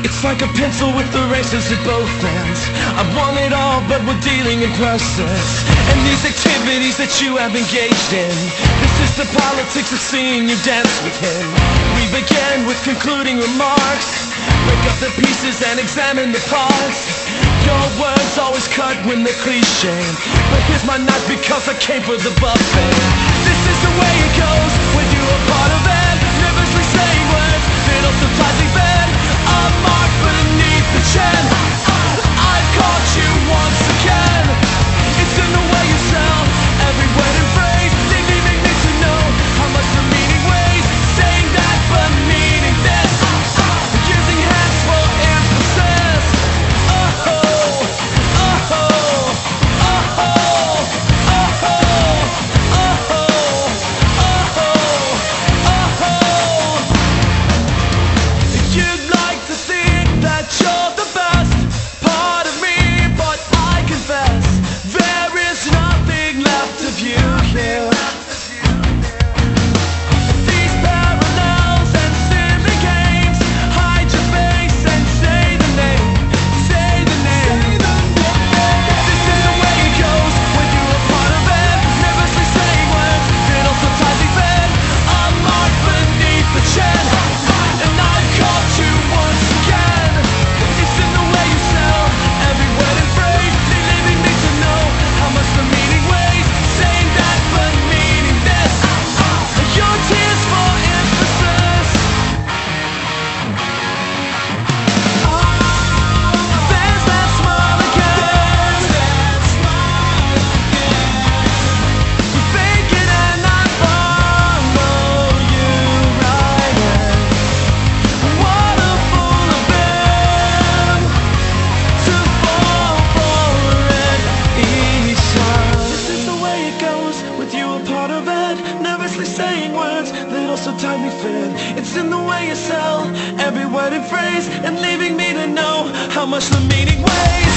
It's like a pencil with erasers at both ends. I want it all, but we're dealing in process. And these activities that you have engaged in This is the politics of seeing you dance with him. We begin with concluding remarks. Break up the pieces and examine the parts. Your words always cut when they're cliche. But here's my knife because I came for the buffet. This is the way it goes. still so tightly fit. It's in the way you sell every word and phrase And leaving me to know how much the meaning weighs